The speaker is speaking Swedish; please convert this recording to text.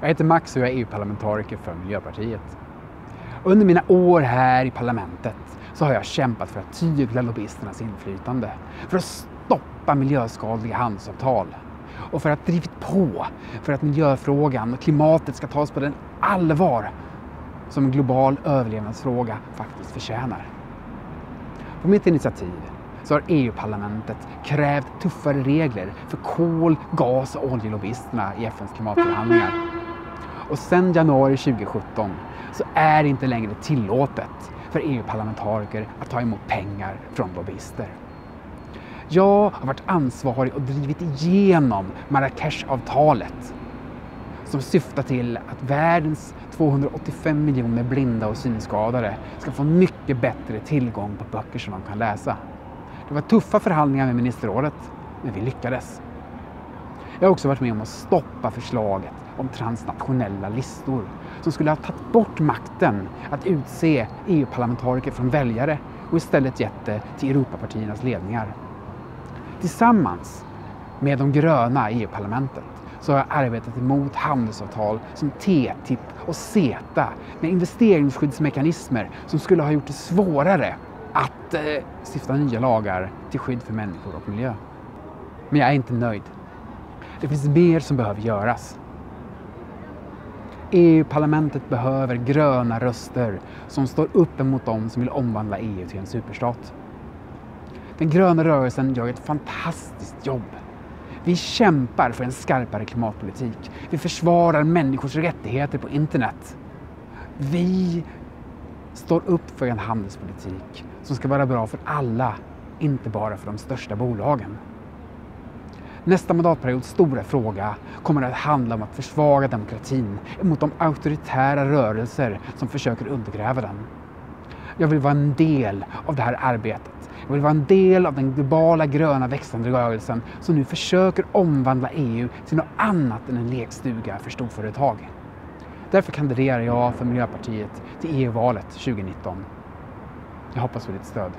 Jag heter Max och jag är EU-parlamentariker för Miljöpartiet. Under mina år här i parlamentet så har jag kämpat för att tygla lobbyisternas inflytande, för att stoppa miljöskadliga handelsavtal och för att drivit på för att miljöfrågan och klimatet ska tas på den allvar som en global överlevnadsfråga faktiskt förtjänar. På mitt initiativ så har EU-parlamentet krävt tuffare regler för kol, gas och oljelobbyisterna i FNs klimatförhandlingar. Och sedan januari 2017 så är det inte längre tillåtet för EU-parlamentariker att ta emot pengar från lobbyister. Jag har varit ansvarig och drivit igenom Marrakeshavtalet som syftar till att världens 285 miljoner blinda och synskadade ska få mycket bättre tillgång på böcker som de kan läsa. Det var tuffa förhandlingar med ministerrådet, men vi lyckades. Jag har också varit med om att stoppa förslaget om transnationella listor som skulle ha tagit bort makten att utse EU-parlamentariker från väljare och istället gett det till Europapartiernas ledningar. Tillsammans med de gröna i EU-parlamentet så har jag arbetat emot handelsavtal som TTIP och CETA med investeringsskyddsmekanismer som skulle ha gjort det svårare att eh, stifta nya lagar till skydd för människor och miljö. Men jag är inte nöjd. Det finns mer som behöver göras. EU-parlamentet behöver gröna röster som står upp emot dem som vill omvandla EU till en superstat. Den gröna rörelsen gör ett fantastiskt jobb. Vi kämpar för en skarpare klimatpolitik. Vi försvarar människors rättigheter på internet. Vi står upp för en handelspolitik som ska vara bra för alla, inte bara för de största bolagen. Nästa mandatperiods stora fråga kommer att handla om att försvaga demokratin mot de auktoritära rörelser som försöker undergräva den. Jag vill vara en del av det här arbetet. Jag vill vara en del av den globala gröna växande rörelsen som nu försöker omvandla EU till något annat än en lekstuga för storföretag. Därför kandiderar jag för Miljöpartiet till EU-valet 2019. Jag hoppas på ditt stöd.